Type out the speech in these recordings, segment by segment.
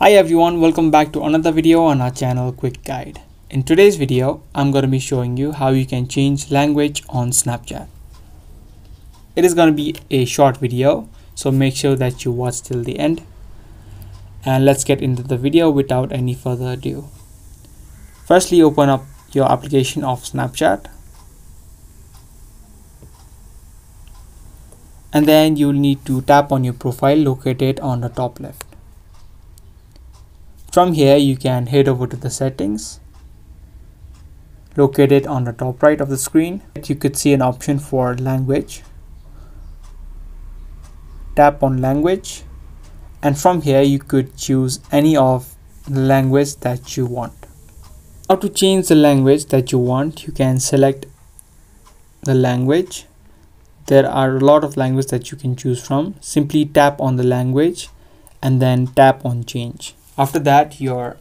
Hi everyone, welcome back to another video on our channel Quick Guide. In today's video, I'm going to be showing you how you can change language on Snapchat. It is going to be a short video, so make sure that you watch till the end. And let's get into the video without any further ado. Firstly, open up your application of Snapchat. And then you'll need to tap on your profile located on the top left. From here you can head over to the settings located on the top right of the screen. You could see an option for language. Tap on language and from here you could choose any of the language that you want. Now to change the language that you want you can select the language. There are a lot of languages that you can choose from. Simply tap on the language and then tap on change after that your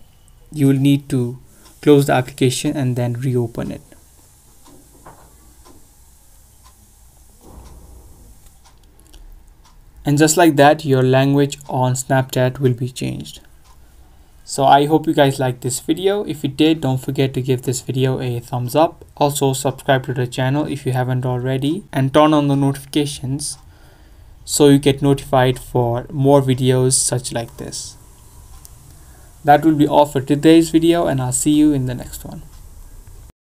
you will need to close the application and then reopen it. And just like that your language on snapchat will be changed. So i hope you guys liked this video. If you did don't forget to give this video a thumbs up. Also subscribe to the channel if you haven't already and turn on the notifications so you get notified for more videos such like this that will be all for today's video and I'll see you in the next one.